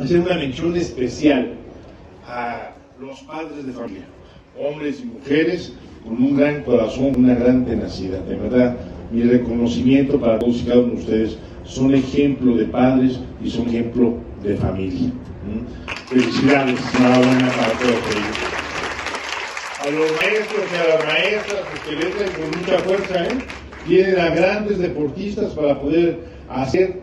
hacer una mención especial a los padres de familia, hombres y mujeres con un gran corazón, una gran tenacidad. De verdad, mi reconocimiento para todos y cada uno de ustedes. Son ejemplo de padres y son ejemplo de familia. ¿Mm? Felicidades, enhorabuena para todos ellos. A los maestros y a las maestras pues, que le con mucha fuerza, ¿eh? tienen a grandes deportistas para poder hacer